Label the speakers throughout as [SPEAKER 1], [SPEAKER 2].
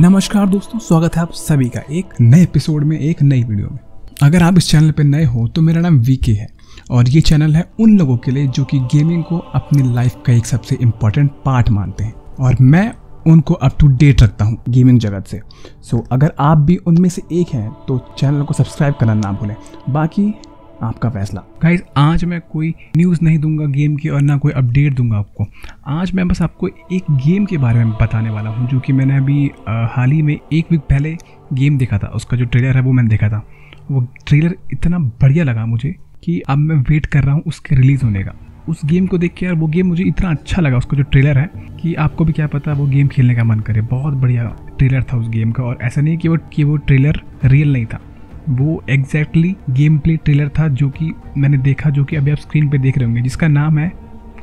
[SPEAKER 1] नमस्कार दोस्तों स्वागत है आप सभी का एक नए एपिसोड में एक नई वीडियो में। अगर आप इस चैनल पर नए हो तो मेरा नाम वीके है और ये चैनल है उन लोगों के लिए जो कि गेमिंग को अपनी लाइफ का एक सबसे इम्पोर्टेंट पार्ट मानते हैं। और मैं उनको अप टू डेट रखता हूँ गेमिंग जगत से। सो so, अगर आप भी उनमें से एक हैं तो चैनल को सब्सक्राइब करना ना भूलें। बाकी आपका फैसला। गाइज़ आज मैं कोई न्यूज़ नहीं दूँगा गेम की और ना कोई अपडेट दूँगा आपको। आज मैं बस आपको एक गेम के बारे में बताने वाला हूँ, जो कि मैंने अभी हाल ही में एक वीक पहले गेम देखा था। उसका जो ट्रेलर है वो मैंने देखा था। वो ट्रेलर इतना बढ़िया लगा मुझे कि अब मैं वेट कर रहा हूँ उसके रिलीज़ होने का। उस गेम को देख के यार वो गेम मुझे इतना अच्छा लगा, उसका जो ट्रेलर है, कि आपको भी क्या पता वो गेम खेलने का मन करे। बहुत बढ़िया ट्रेलर था उस गेम का और ऐसा नहीं कि वो कि वो ट्रेलर रियल नहीं था। वो एग्जैक्टली गेम प्ले ट्रेलर था जो कि मैंने देखा जो कि अभी आप स्क्रीन पे देख रहे होंगे जिसका नाम है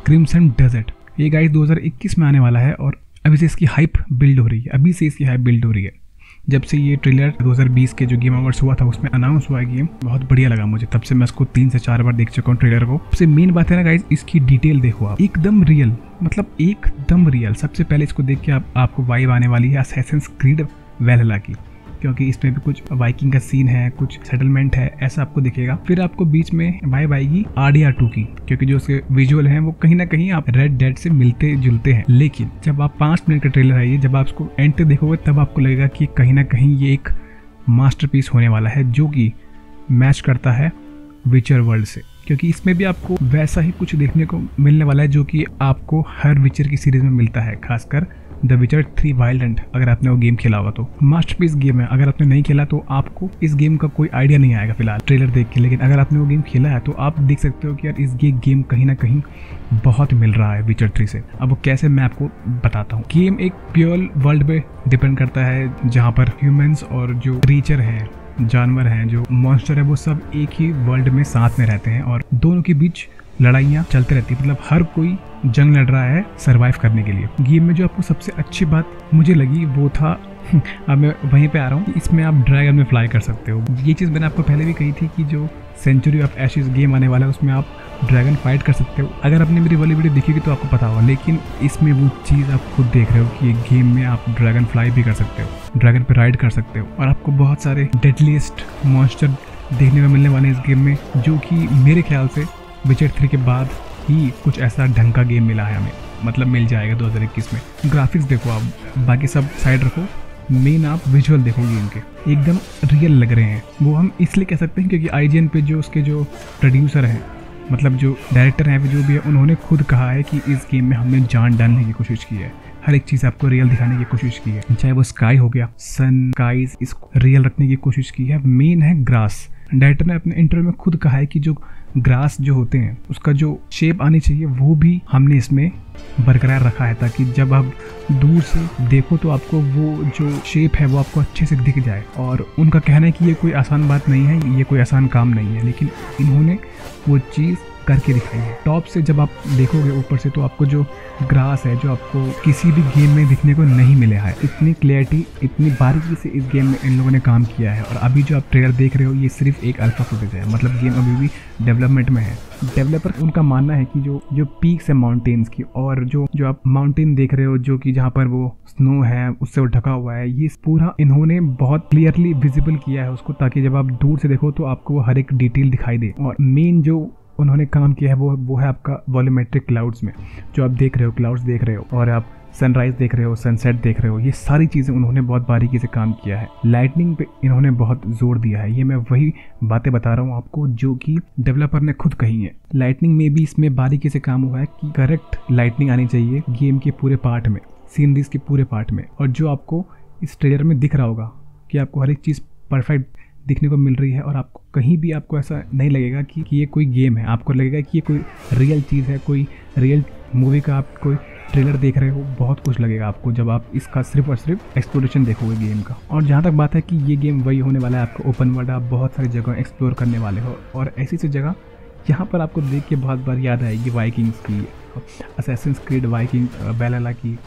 [SPEAKER 1] क्रिम्सन डेजर्ट ये गाइड 2021 में आने वाला है और अभी से इसकी हाइप बिल्ड हो रही है। अभी से इसकी हाइप बिल्ड हो रही है। जब से ये ट्रेलर 2020 के जो गेम अवार्ड्स हुआ था उसमें अनाउंस हुआ गेम बहुत बढ़िया लगा मुझे। तब से मैं इसको तीन से चार बार देख चुका हूँ ट्रेलर को। सबसे मेन बात है ना गाइज़ इसकी डिटेल देखो आप। एकदम रियल मतलब एकदम रियल सबसे पहले इसको देख के आप, आपको वाइब आने वाली है असेंस क्रीड वेलला की। क्योंकि इसमें भी कुछ बाइकिंग का सीन है, कुछ सेटलमेंट है, ऐसा आपको दिखेगा। फिर आपको बीच में वाइब आएगी आर टू की, क्योंकि जो उसके विजुअल है, वो कहीं ना कहीं आप रेड डेड से मिलते जुलते हैं। लेकिन जब आप पाँच मिनट का ट्रेलर आइए, जब आप उसको एंड तक देखोगे, तब आपको लगेगा कि कहीं ना कहीं ये एक मास्टरपीस होने वाला है, जो कि मैच करता है विचर वर्ल्ड से। क्योंकि इसमें भी आपको वैसा ही कुछ देखने को मिलने वाला है, जो कि आपको हर विचर की सीरीज़ में मिलता है, खासकर द विचर थ्री वाइल्ड अगर आपने वो गेम खेला होगा तो। मास्टर पीस गेम है। अगर आपने नहीं खेला तो आपको इस गेम का कोई आइडिया नहीं आएगा फ़िलहाल ट्रेलर देख के। लेकिन अगर आपने वो गेम खेला है तो आप देख सकते हो कि यार इस गेम कहीं ना कहीं बहुत मिल रहा है विचर थ्री से। अब वो कैसे मैं आपको बताता हूँ। गेम एक प्योर वर्ल्ड पे डिपेंड करता है, जहाँ पर ह्यूमंस और जो क्रीचर हैं, जानवर हैं, जो मॉन्स्टर है, वो सब एक ही वर्ल्ड में साथ में रहते हैं और दोनों के बीच लड़ाइयाँ चलते रहती है। मतलब हर कोई जंग लड़ रहा है सरवाइव करने के लिए। गेम में जो आपको सबसे अच्छी बात मुझे लगी वो था, अब मैं वहीं पे आ रहा हूँ। इसमें आप ड्रैगन में फ्लाई कर सकते हो। ये चीज़ मैंने आपको पहले भी कही थी कि जो सेंचुरी ऑफ़ एशिज गेम आने वाला है, उसमें आप ड्रैगन फाइट कर सकते हो। अगर आपने मेरी वाली वीडियो देखी तो आपको पता होगा, लेकिन इसमें वो चीज़ आप खुद देख रहे हो कि गेम में आप ड्रैगन फ्लाई भी कर सकते हो ड्रैगन पे राइड कर सकते हो। और आपको बहुत सारे डेडलीस्ट मॉन्स्टर देखने को मिलने वाले हैं इस गेम में, जो कि मेरे ख्याल से विचर थ्री के बाद ही कुछ ऐसा ढंग का गेम मिला है हमें। मतलब मिल जाएगा दो हज़ार इक्कीस में। ग्राफिक्स देखो आप, बाकी सब साइड रखो। मेन आप विजुअल देखो गेम के। एकदम रियल लग रहे हैं। वो हम इसलिए कह सकते हैं क्योंकि आईजीएन पे जो उसके जो प्रोड्यूसर हैं मतलब जो डायरेक्टर हैं, जो भी है, उन्होंने खुद कहा है कि इस गेम में हमने जान डालने की कोशिश की है। हर एक चीज़ आपको रियल दिखाने की कोशिश की है। चाहे वो स्काई हो गया सन स्काईज इसको रियल रखने की कोशिश की है। मेन है ग्रास डायरेक्टर ने अपने इंटरव्यू में खुद कहा है कि जो ग्रास जो होते हैं, उसका जो शेप आनी चाहिए, वो भी हमने इसमें बरकरार रखा है ताकि जब आप दूर से देखो तो आपको वो जो शेप है, वो आपको अच्छे से दिख जाए। और उनका कहना है कि ये कोई आसान बात नहीं है, ये कोई आसान काम नहीं है। लेकिन इन्होंने वो चीज़ करके दिखाई है। टॉप से जब आप देखोगे, ऊपर से तो आपको जो ग्रास है, जो आपको किसी भी गेम में दिखने को नहीं मिला है। इतनी क्लियरिटी इतनी बारीकी से इस गेम में इन लोगों ने काम किया है। और अभी जो आप ट्रेलर देख रहे हो, ये सिर्फ़ एक अल्फ़ा फुटेज है। मतलब गेम अभी भी डेवलपमेंट में है। डेवलपर उनका मानना है कि जो जो पीक्स है माउंटेन्स की, और जो जो आप माउंटेन देख रहे हो, जो कि जहाँ पर वो स्नो है, उससे वो ढका हुआ है, ये पूरा इन्होंने बहुत क्लियरली विजिबल किया है उसको, ताकि जब आप दूर से देखो तो आपको वो हर एक डिटेल दिखाई दे। और मेन जो उन्होंने काम किया है, वो वो है आपका वॉल्यूमेट्रिक क्लाउड्स में। जो आप देख रहे हो क्लाउड्स देख रहे हो, और आप सनराइज देख रहे हो सनसेट देख रहे हो, ये सारी चीज़ें उन्होंने बहुत बारीकी से काम किया है। लाइटनिंग पे इन्होंने बहुत ज़ोर दिया है। ये मैं वही बातें बता रहा हूँ आपको, जो कि डेवलपर ने खुद कही है। लाइटनिंग में भी इसमें बारीकी से काम हुआ है कि करेक्ट लाइटनिंग आनी चाहिए गेम के पूरे पार्ट में सीनरीज के पूरे पार्ट में। और जो आपको इस ट्रेलर में दिख रहा होगा कि आपको हर एक चीज़ परफेक्ट दिखने को मिल रही है और आपको कहीं भी आपको ऐसा नहीं लगेगा कि, कि ये कोई गेम है। आपको लगेगा कि ये कोई रियल चीज़ है कोई रियल मूवी का आप कोई ट्रेलर देख रहे हो बहुत कुछ लगेगा आपको जब आप इसका सिर्फ़ और सिर्फ़ एक्सप्लोरेशन देखोगे गेम का। और जहाँ तक बात है कि ये गेम वही होने वाला है आपको ओपन वर्ल्ड आप बहुत सारी जगह एक्सप्लोर करने वाले हो। और ऐसी सी जगह यहाँ पर आपको देख के बहुत बार याद आएगी वाइकिंग्स की असेसन क्रीड वाइकिंग बेलाला की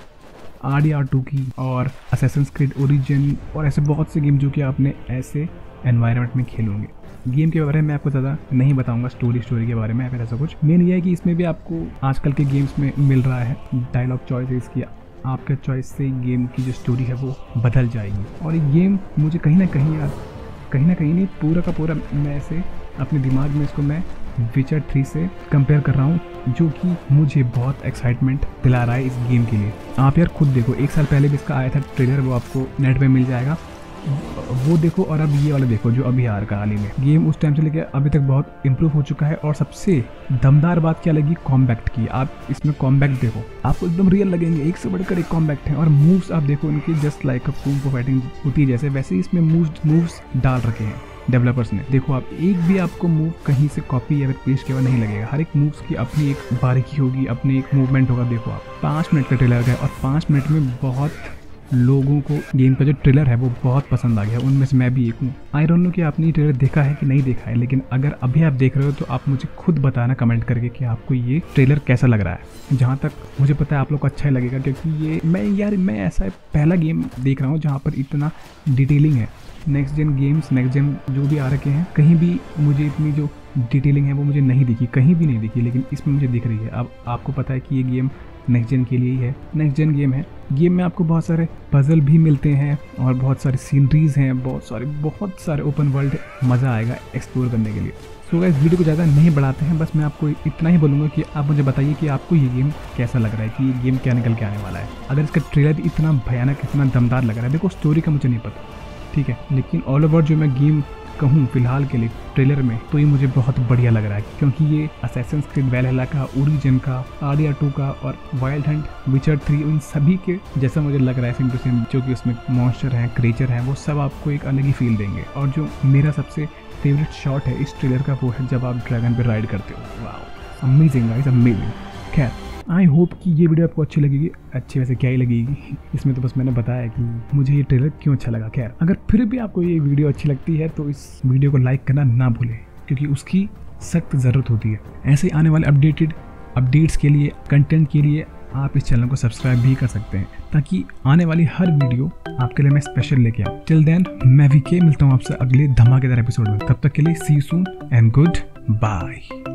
[SPEAKER 1] आर डी आर टू की और असेसन क्रीड ओरिजिन और ऐसे बहुत से गेम जो कि आपने ऐसे एनवायरनमेंट में खेलूँगे गेम के बारे में मैं आपको ज़्यादा नहीं बताऊँगा स्टोरी स्टोरी के बारे में या फिर ऐसा कुछ। मेन ये है कि इसमें भी आपको आजकल के गेम्स में मिल रहा है डायलॉग चॉइसेस की आपके चॉइस से गेम की जो स्टोरी है वो बदल जाएगी। और ये गेम मुझे कहीं ना कहीं यार, कहीं ना कहीं नहीं, पूरा का पूरा मैं ऐसे अपने दिमाग में इसको मैं विचर थ्री से कंपेयर कर रहा हूँ, जो कि मुझे बहुत एक्साइटमेंट दिला रहा है इस गेम के लिए। आप यार खुद देखो, एक साल पहले भी इसका आया था ट्रेलर वो आपको नेट पे मिल जाएगा। वो देखो और अब ये वाला देखो जो अभी आ रहा हाल में। गेम उस टाइम से लेके अभी तक बहुत इंप्रूव हो चुका है और सबसे दमदार बात क्या लगी? कॉम्बैक्ट की। आप इसमें कॉम्बैक्ट देखो। आपको एकदम रियल लगेंगे। एक से बढ़कर एक कॉम्बैक्ट है और मूव्स आप देखो उनकी जस्ट लाइक अ फाइटिंग होती जैसे, वैसे ही इसमें मूव्स मूव्स डाल रखे हैं डेवलपर्स ने। देखो आप, एक भी आपको मूव कहीं से कॉपी या फिर पेस्ट किया नहीं लगेगा। हर एक मूव्स की अपनी एक बारीकी होगी, अपनी एक मूवमेंट होगा। देखो आप, पाँच मिनट का ट्रेलर है और पाँच मिनट में बहुत लोगों को गेम का जो ट्रेलर है वो बहुत पसंद आ गया उनमें से मैं भी एक हूँ। आई डोंट नो कि आपने ये ट्रेलर देखा है कि नहीं देखा है, लेकिन अगर अभी आप देख रहे हो तो आप मुझे खुद बताना कमेंट करके कि आपको ये ट्रेलर कैसा लग रहा है। जहाँ तक मुझे पता है आप लोग को अच्छा ही लगेगा, क्योंकि ये मैं यार, मैं ऐसा पहला गेम देख रहा हूँ जहाँ पर इतना डिटेलिंग है। Next gen games next gen जो भी आ रखे हैं, कहीं भी मुझे इतनी जो डिटेलिंग है वो मुझे नहीं दिखी, कहीं भी नहीं दिखी, लेकिन इसमें मुझे दिख रही है। अब आपको पता है कि ये गेम नेक्स्ट जेन के लिए ही है। नेक्स्ट जेन गेम है। गेम में आपको बहुत सारे पजल भी मिलते हैं और बहुत सारी सीनरीज हैं बहुत सारे बहुत सारे ओपन वर्ल्ड मज़ा आएगा एक्सप्लोर करने के लिए। सो so, इस वीडियो को ज़्यादा नहीं बढ़ाते हैं बस मैं आपको इतना ही बोलूँगा कि आप मुझे बताइए कि आपको ये गेम कैसा लग रहा है कि ये गेम क्या निकल के आने वाला है। अगर इसका ट्रेलर इतना भयानक इतना दमदार लग रहा है देखो स्टोरी का मुझे नहीं पता ठीक है? लेकिन ऑल ओवर जो मैं गेम कहूँ फ़िलहाल के लिए ट्रेलर में तो ये मुझे बहुत बढ़िया लग रहा है, क्योंकि ये असेसन स्क्रिड वेलहला का ओरिजिन का आर्डिया टू का और वाइल्ड हंट विचर थ्री उन सभी के जैसा मुझे लग रहा है सेम टू सेम जो कि उसमें मॉन्स्टर हैं क्रिएचर हैं, वो सब आपको एक अलग ही फील देंगे। और जो मेरा सबसे फेवरेट शॉट है इस ट्रेलर का, वो है जब आप ड्रैगन पर राइड करते हो। वाह अमेजिंग अमेजिंग खैर आई होप कि ये वीडियो आपको अच्छी लगेगी। अच्छी वैसे क्या ही लगेगी? इसमें तो बस मैंने बताया कि मुझे ये ट्रेलर क्यों अच्छा लगा? खैर, अगर फिर भी आपको ये वीडियो अच्छी लगती है तो इस वीडियो को लाइक करना ना भूलें, क्योंकि उसकी सख्त ज़रूरत होती है। ऐसे ही आने वाले अपडेटेड अपडेट्स के लिए कंटेंट के लिए आप इस चैनल को सब्सक्राइब भी कर सकते हैं, ताकि आने वाली हर वीडियो आपके लिए मैं स्पेशल लेके आऊँ। टिल देन मैं भी के मिलता हूँ आपसे अगले धमाकेदार एपिसोड में। तब तक के लिए see soon and good bye